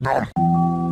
Não.